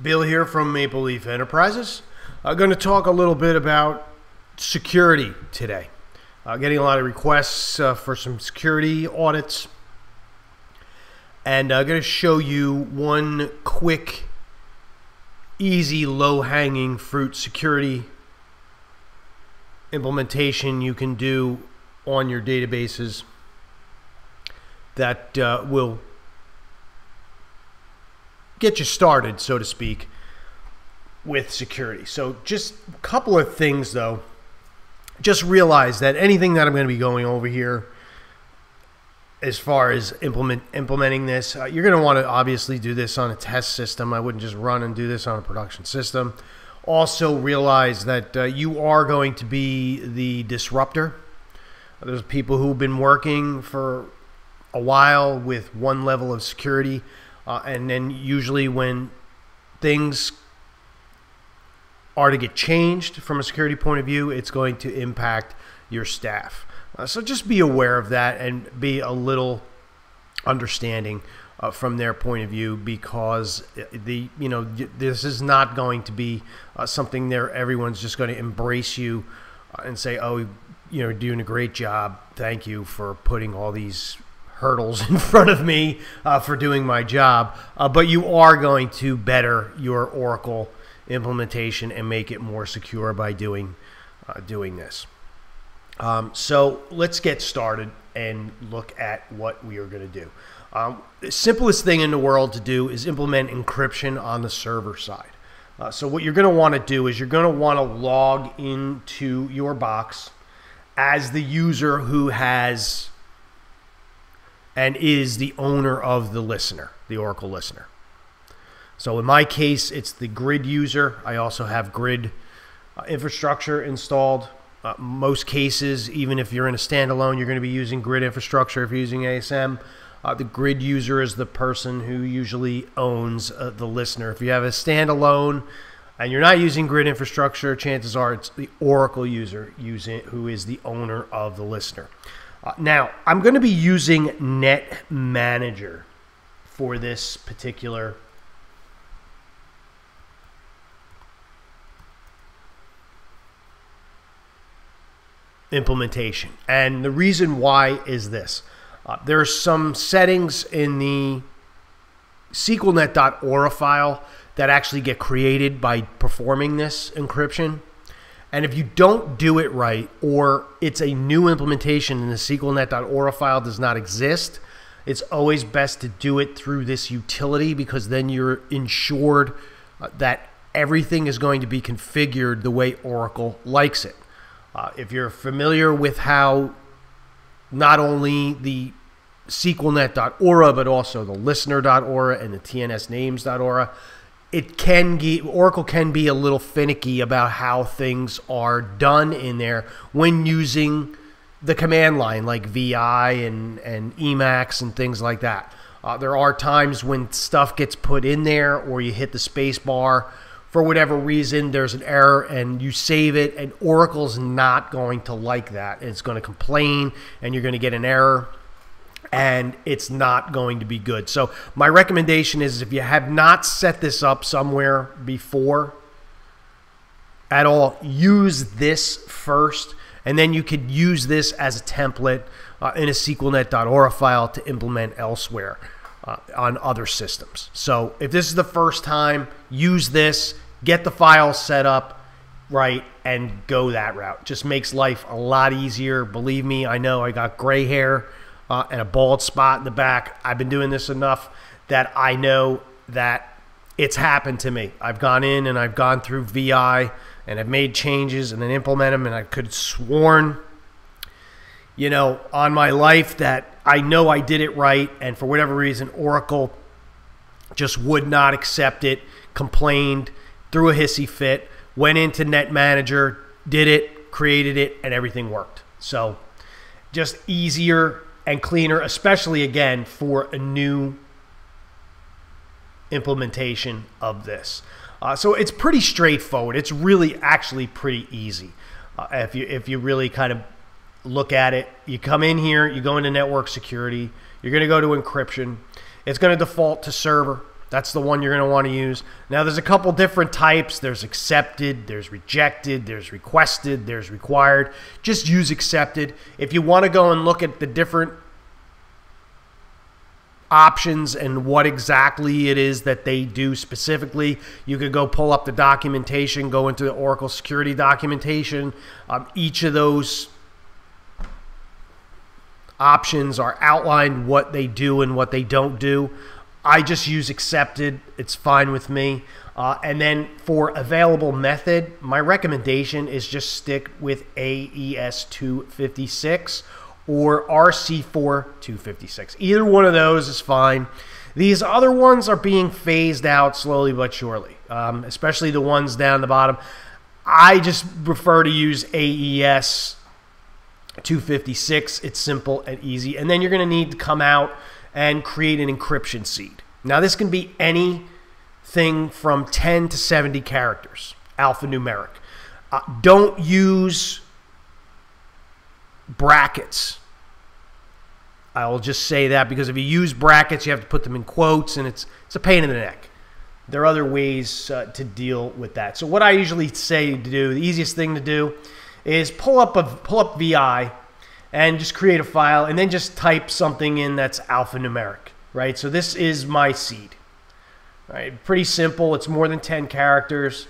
Bill here from Maple Leaf Enterprises. I'm going to talk a little bit about security today. Uh, getting a lot of requests uh, for some security audits. And I'm going to show you one quick, easy, low hanging fruit security implementation you can do on your databases that uh, will get you started, so to speak, with security. So, just a couple of things though. Just realize that anything that I'm going to be going over here, as far as implement implementing this, uh, you're going to want to obviously do this on a test system. I wouldn't just run and do this on a production system. Also, realize that uh, you are going to be the disruptor. There's people who've been working for a while with one level of security uh, and then usually when things are to get changed from a security point of view, it's going to impact your staff. Uh, so just be aware of that and be a little understanding uh, from their point of view because the you know this is not going to be uh, something there everyone's just going to embrace you uh, and say oh you know doing a great job thank you for putting all these hurdles in front of me uh, for doing my job, uh, but you are going to better your Oracle implementation and make it more secure by doing uh, doing this. Um, so let's get started and look at what we are going to do. Um, the simplest thing in the world to do is implement encryption on the server side. Uh, so what you're going to want to do is you're going to want to log into your box as the user who has and is the owner of the listener, the Oracle listener. So in my case, it's the grid user. I also have grid uh, infrastructure installed. Uh, most cases, even if you're in a standalone, you're going to be using grid infrastructure if you're using ASM. Uh, the grid user is the person who usually owns uh, the listener. If you have a standalone and you're not using grid infrastructure, chances are it's the Oracle user using who is the owner of the listener. Uh, now, I'm going to be using Net Manager for this particular implementation. And the reason why is this. Uh, there are some settings in the SQLnet.ora file that actually get created by performing this encryption. And if you don't do it right, or it's a new implementation and the SQLnet.ora file does not exist, it's always best to do it through this utility because then you're ensured uh, that everything is going to be configured the way Oracle likes it. Uh, if you're familiar with how not only the SQLnet.ora, but also the listener.ora and the TNSnames.ora, it can get Oracle can be a little finicky about how things are done in there when using the command line like VI and and Emacs and things like that. Uh, there are times when stuff gets put in there or you hit the space bar for whatever reason there's an error and you save it and Oracle's not going to like that. It's going to complain and you're going to get an error and it's not going to be good. So my recommendation is if you have not set this up somewhere before at all, use this first, and then you could use this as a template uh, in a SQLnet.ora file to implement elsewhere uh, on other systems. So if this is the first time, use this, get the file set up right, and go that route. Just makes life a lot easier. Believe me, I know I got gray hair uh, and a bald spot in the back. I've been doing this enough that I know that it's happened to me. I've gone in and I've gone through VI and I've made changes and then implement them, and I could sworn, you know, on my life that I know I did it right, and for whatever reason, Oracle just would not accept it, complained, threw a hissy fit, went into Net Manager, did it, created it, and everything worked. So just easier and cleaner, especially again for a new implementation of this. Uh, so it's pretty straightforward. It's really actually pretty easy uh, if you if you really kind of look at it. You come in here, you go into network security. You're going to go to encryption. It's going to default to server. That's the one you're going to want to use. Now, there's a couple different types. There's accepted, there's rejected, there's requested, there's required. Just use accepted. If you want to go and look at the different options and what exactly it is that they do specifically. You could go pull up the documentation, go into the Oracle security documentation. Um, each of those options are outlined what they do and what they don't do. I just use accepted. It's fine with me. Uh, and then for available method, my recommendation is just stick with AES 256 or RC4 256. Either one of those is fine. These other ones are being phased out slowly but surely, um, especially the ones down the bottom. I just prefer to use AES 256. It's simple and easy. And then you're going to need to come out and create an encryption seed. Now, this can be anything from 10 to 70 characters, alphanumeric. Uh, don't use brackets. I will just say that because if you use brackets, you have to put them in quotes, and it's it's a pain in the neck. There are other ways uh, to deal with that. So what I usually say to do, the easiest thing to do, is pull up a pull up VI, and just create a file, and then just type something in that's alphanumeric, right? So this is my seed, right? Pretty simple. It's more than ten characters.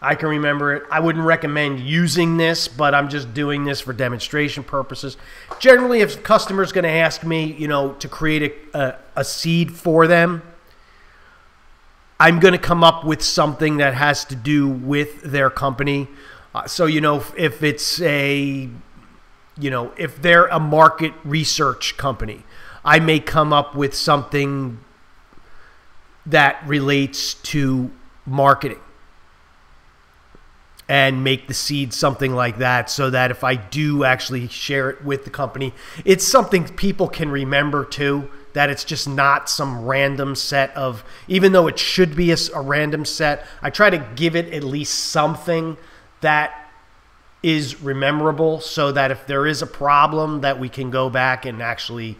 I can remember it. I wouldn't recommend using this, but I'm just doing this for demonstration purposes. Generally, if customer's going to ask me, you know, to create a, a, a seed for them, I'm going to come up with something that has to do with their company. Uh, so, you know, if, if it's a, you know, if they're a market research company, I may come up with something that relates to marketing and make the seed something like that so that if I do actually share it with the company, it's something people can remember too. That it's just not some random set of, even though it should be a, a random set, I try to give it at least something that is rememberable so that if there is a problem that we can go back and actually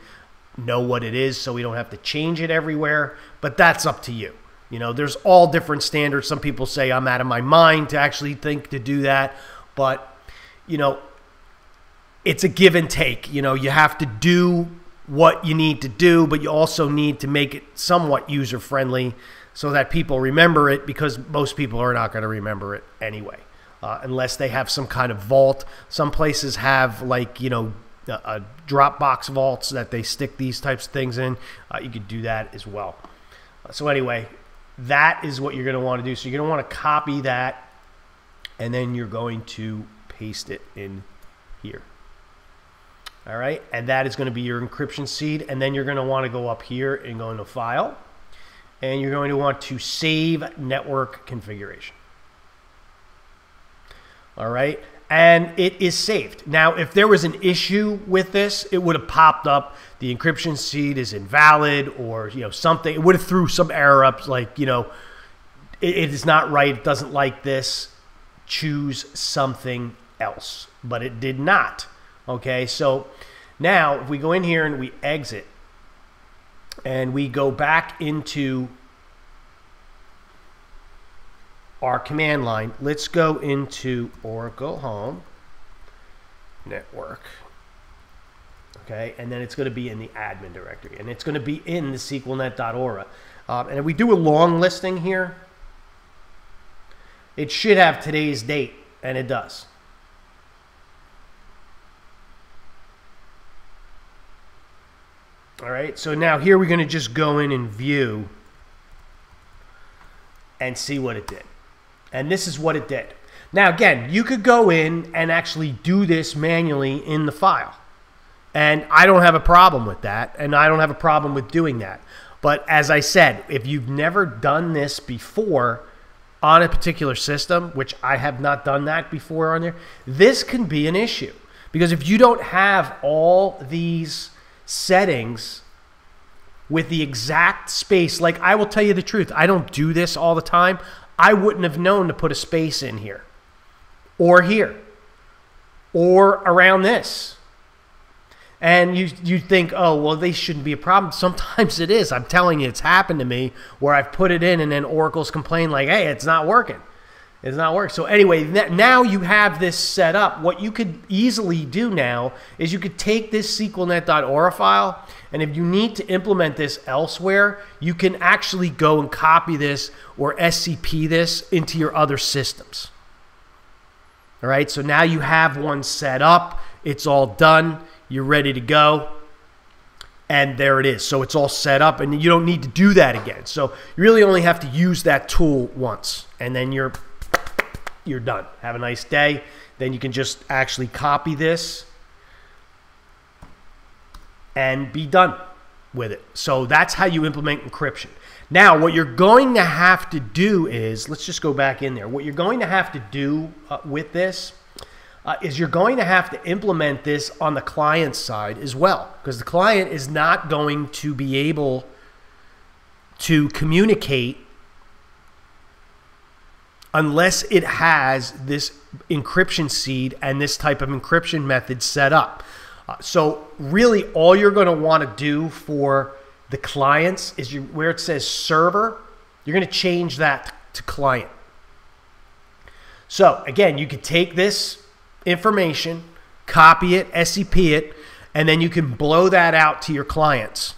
know what it is so we don't have to change it everywhere but that's up to you you know, there's all different standards. Some people say I'm out of my mind to actually think to do that, but you know, it's a give and take. You know, you have to do what you need to do, but you also need to make it somewhat user friendly so that people remember it because most people are not going to remember it anyway. Uh, unless they have some kind of vault. Some places have like, you know, a, a Dropbox vaults that they stick these types of things in. Uh, you could do that as well. So anyway, that is what you're going to want to do. So you're going to want to copy that and then you're going to paste it in here. All right, and that is going to be your encryption seed. And then you're going to want to go up here and go into File, and you're going to want to save network configuration. All right, and it is saved. Now, if there was an issue with this, it would have popped up the encryption seed is invalid or you know something. It would have threw some error up like you know it, it is not right. It doesn't like this. Choose something else, but it did not. Okay, so now if we go in here and we exit and we go back into our command line. Let's go into Oracle Home Network. Okay, and then it's going to be in the admin directory, and it's going to be in the SQLnet.ora. Um, and if we do a long listing here, it should have today's date, and it does. All right, so now here we're going to just go in and view and see what it did. And this is what it did. Now, again, you could go in and actually do this manually in the file. And I don't have a problem with that. And I don't have a problem with doing that. But as I said, if you've never done this before on a particular system, which I have not done that before on there, this can be an issue. Because if you don't have all these settings with the exact space, like I will tell you the truth, I don't do this all the time. I wouldn't have known to put a space in here or here or around this. And you you think, oh well, they shouldn't be a problem. Sometimes it is. I'm telling you, it's happened to me where I've put it in and then Oracle's complained like, hey, it's not working. It's not working. So anyway, now you have this set up. What you could easily do now is you could take this SQLnet.ora file, and if you need to implement this elsewhere, you can actually go and copy this or SCP this into your other systems. All right, so now you have one set up. It's all done. You're ready to go. And there it is. So it's all set up, and you don't need to do that again. So you really only have to use that tool once, and then you're you're done. Have a nice day. Then you can just actually copy this and be done with it. So that's how you implement encryption. Now, what you're going to have to do is, let's just go back in there. What you're going to have to do uh, with this uh, is you're going to have to implement this on the client side as well, because the client is not going to be able to communicate unless it has this encryption seed and this type of encryption method set up. Uh, so really all you're going to want to do for the clients is you where it says server, you're going to change that to client. So again, you could take this information, copy it, SCP it, and then you can blow that out to your clients.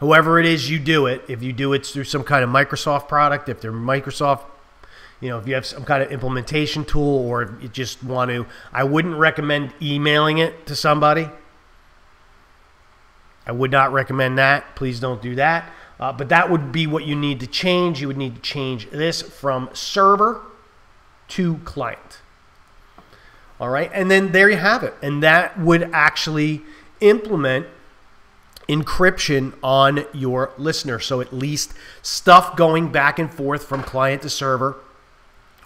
Whoever it is you do it, if you do it through some kind of Microsoft product, if they're Microsoft you know, if you have some kind of implementation tool or you just want to, I wouldn't recommend emailing it to somebody. I would not recommend that. Please don't do that. Uh, but that would be what you need to change. You would need to change this from server to client. All right. And then there you have it. And that would actually implement encryption on your listener. So at least stuff going back and forth from client to server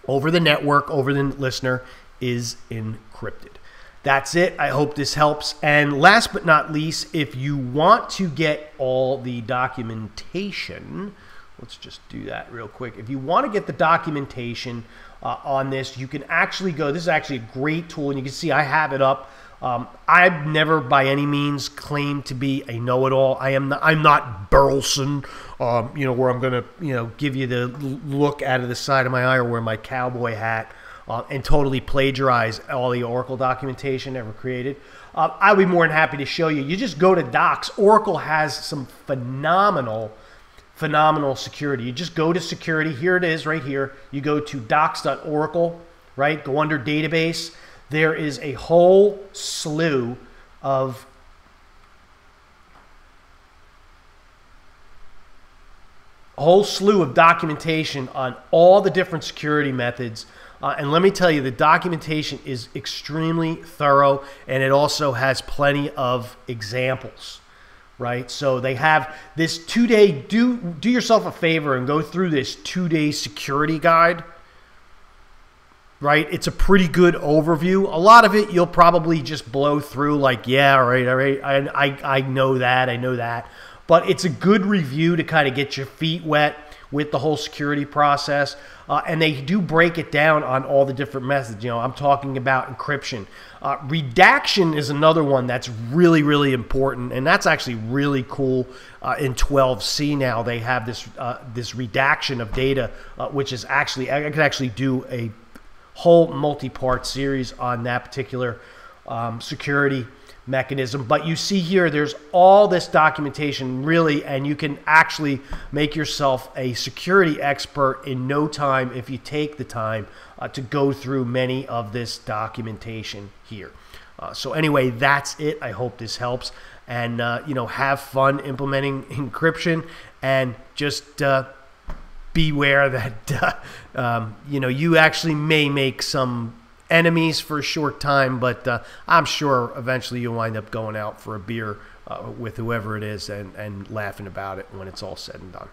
over the network, over the listener, is encrypted. That's it. I hope this helps. And last but not least, if you want to get all the documentation, let's just do that real quick. If you want to get the documentation uh, on this, you can actually go. This is actually a great tool, and you can see I have it up. Um, I've never, by any means, claimed to be a know-it-all. I am. Not, I'm not Burleson, um, you know, where I'm going to, you know, give you the look out of the side of my eye or wear my cowboy hat uh, and totally plagiarize all the Oracle documentation ever created. Uh, I'd be more than happy to show you. You just go to Docs. Oracle has some phenomenal, phenomenal security. You just go to security. Here it is, right here. You go to Docs.oracle, right? Go under database there is a whole slew of a whole slew of documentation on all the different security methods. Uh, and let me tell you, the documentation is extremely thorough and it also has plenty of examples, right? So they have this two day, do, do yourself a favor and go through this two day security guide right? It's a pretty good overview. A lot of it you'll probably just blow through, like, yeah, all right, all right, I, I, I know that, I know that. But it's a good review to kind of get your feet wet with the whole security process. Uh, and they do break it down on all the different methods. You know, I'm talking about encryption. Uh, redaction is another one that's really, really important, and that's actually really cool. Uh, in 12c now, they have this uh, this redaction of data, uh, which is actually I could actually do a whole multi-part series on that particular um, security mechanism. But you see here, there's all this documentation really, and you can actually make yourself a security expert in no time if you take the time uh, to go through many of this documentation here. Uh, so anyway, that's it. I hope this helps. And, uh, you know, have fun implementing encryption and just uh, beware that uh, um, you know you actually may make some enemies for a short time, but uh, I'm sure eventually you'll wind up going out for a beer uh, with whoever it is and, and laughing about it when it's all said and done.